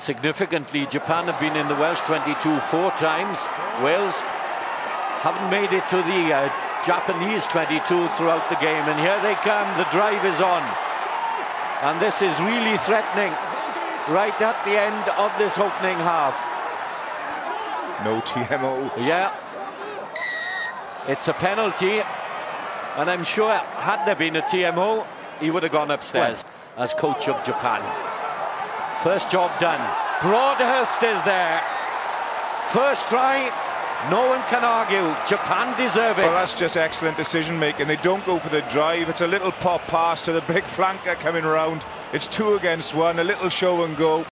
Significantly, Japan have been in the Welsh 22 four times. Wales haven't made it to the uh, Japanese 22 throughout the game. And here they come, the drive is on. And this is really threatening right at the end of this opening half. No TMO. Yeah. It's a penalty. And I'm sure had there been a TMO, he would have gone upstairs as coach of Japan. First job done. Broadhurst is there. First try, no one can argue. Japan deserve it. Well, that's just excellent decision making. They don't go for the drive. It's a little pop pass to the big flanker coming around. It's two against one, a little show and go.